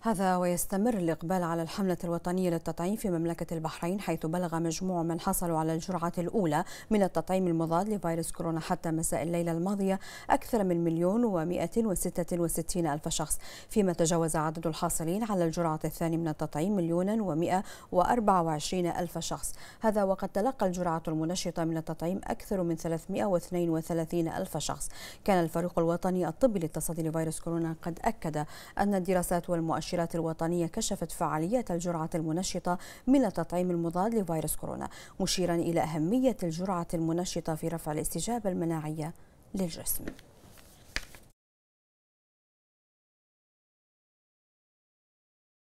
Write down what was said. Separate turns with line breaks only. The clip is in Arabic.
هذا ويستمر الإقبال على الحملة الوطنية للتطعيم في مملكة البحرين حيث بلغ مجموع من حصلوا على الجرعة الأولى من التطعيم المضاد لفيروس كورونا حتى مساء الليلة الماضية أكثر من مليون ومائة وستة وستين ألف شخص. فيما تجاوز عدد الحاصلين على الجرعة الثانية من التطعيم مليونا ومائة وأربعة وعشرين ألف شخص. هذا وقد تلقى الجرعة المنشطة من التطعيم أكثر من 332 ألف شخص. كان الفريق الوطني الطبي للتصدي لفيروس كورونا قد أكد أن الدراسات والمؤشرات المؤشرات الوطنية كشفت فعالية الجرعة المنشطة من التطعيم المضاد لفيروس كورونا مشيرا إلى أهمية الجرعة المنشطة في رفع الاستجابة المناعية للجسم.